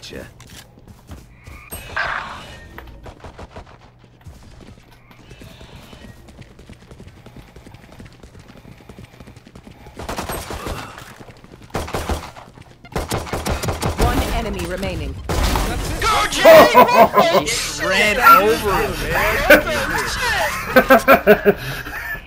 Gotcha. One enemy remaining. Go, Jay! Oh, Ran over man.